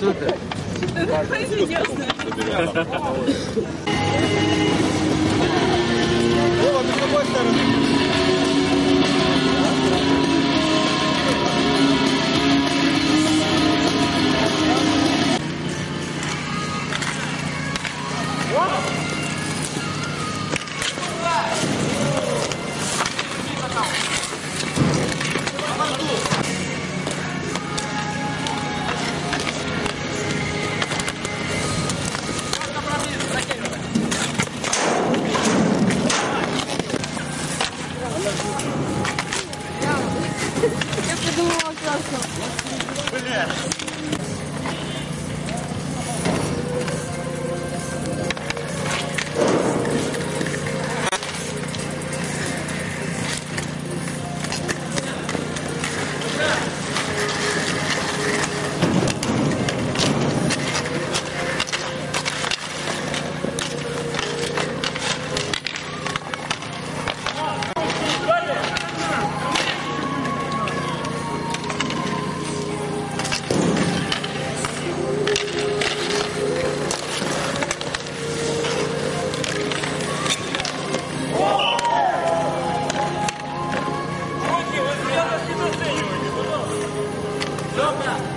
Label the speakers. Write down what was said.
Speaker 1: Что ты?
Speaker 2: Вова, ты с Yeah. Thank.